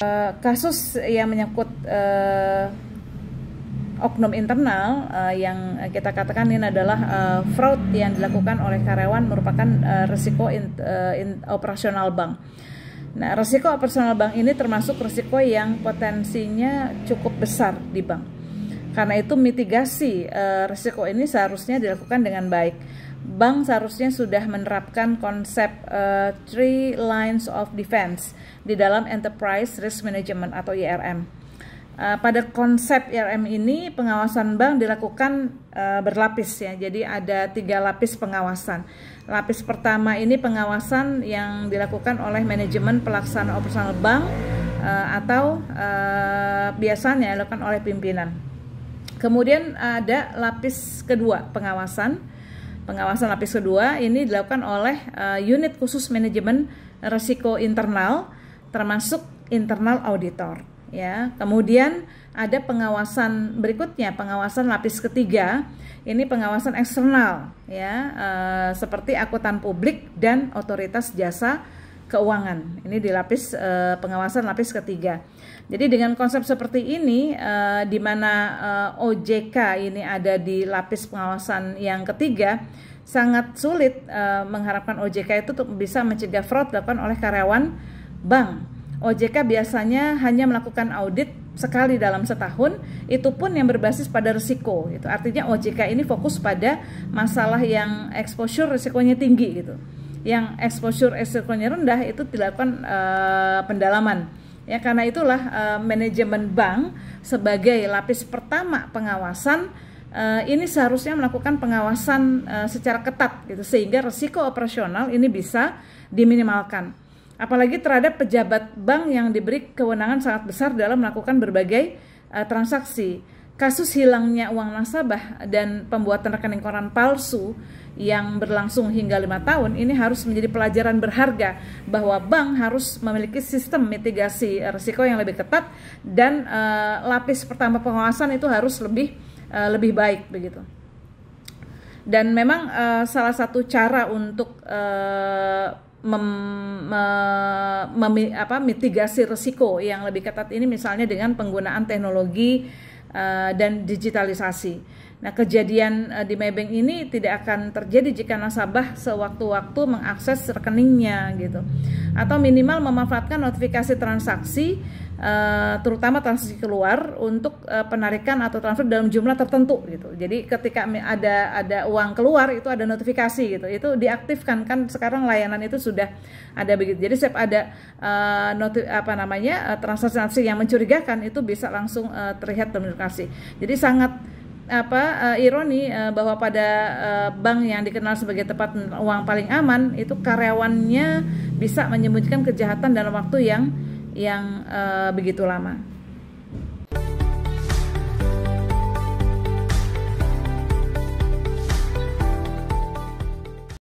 Uh, kasus yang menyangkut uh, oknum internal uh, yang kita katakan ini adalah uh, fraud yang dilakukan oleh karyawan merupakan uh, risiko in, uh, in, operasional bank. Nah, risiko operasional bank ini termasuk risiko yang potensinya cukup besar di bank. Karena itu mitigasi uh, risiko ini seharusnya dilakukan dengan baik. Bank seharusnya sudah menerapkan konsep uh, three lines of defense di dalam enterprise risk management atau IRM. Uh, pada konsep IRM ini pengawasan bank dilakukan uh, berlapis ya. Jadi ada tiga lapis pengawasan. Lapis pertama ini pengawasan yang dilakukan oleh manajemen pelaksana operasional bank uh, atau uh, biasanya dilakukan oleh pimpinan. Kemudian ada lapis kedua pengawasan. Pengawasan lapis kedua ini dilakukan oleh uh, unit khusus manajemen risiko internal termasuk internal auditor ya. Kemudian ada pengawasan berikutnya, pengawasan lapis ketiga. Ini pengawasan eksternal ya, e, seperti akuntan publik dan otoritas jasa keuangan. Ini di lapis e, pengawasan lapis ketiga. Jadi dengan konsep seperti ini e, di mana e, OJK ini ada di lapis pengawasan yang ketiga, sangat sulit e, mengharapkan OJK itu untuk bisa mencegah fraud dilakukan oleh karyawan bank OJK biasanya hanya melakukan audit sekali dalam setahun, itu pun yang berbasis pada risiko. Itu artinya OJK ini fokus pada masalah yang exposure risikonya tinggi gitu. Yang exposure risikonya rendah itu dilakukan uh, pendalaman. Ya karena itulah uh, manajemen bank sebagai lapis pertama pengawasan uh, ini seharusnya melakukan pengawasan uh, secara ketat gitu sehingga risiko operasional ini bisa diminimalkan apalagi terhadap pejabat bank yang diberi kewenangan sangat besar dalam melakukan berbagai uh, transaksi. Kasus hilangnya uang nasabah dan pembuatan rekening koran palsu yang berlangsung hingga lima tahun ini harus menjadi pelajaran berharga bahwa bank harus memiliki sistem mitigasi risiko yang lebih ketat dan uh, lapis pertama pengawasan itu harus lebih uh, lebih baik begitu. Dan memang uh, salah satu cara untuk uh, mem, me, mem, apa, mitigasi risiko yang lebih ketat ini misalnya dengan penggunaan teknologi uh, dan digitalisasi. Nah, kejadian uh, di Maybank ini tidak akan terjadi jika nasabah sewaktu-waktu mengakses rekeningnya gitu. Atau minimal memanfaatkan notifikasi transaksi uh, terutama transaksi keluar untuk uh, penarikan atau transfer dalam jumlah tertentu gitu. Jadi ketika ada ada uang keluar itu ada notifikasi gitu. Itu diaktifkan kan sekarang layanan itu sudah ada begitu. Jadi setiap ada uh, noti, apa namanya uh, transaksi yang mencurigakan itu bisa langsung uh, terlihat notifikasi. Jadi sangat apa uh, ironi uh, bahwa pada uh, bank yang dikenal sebagai tempat uang paling aman itu karyawannya bisa menyembunyikan kejahatan dalam waktu yang yang uh, begitu lama.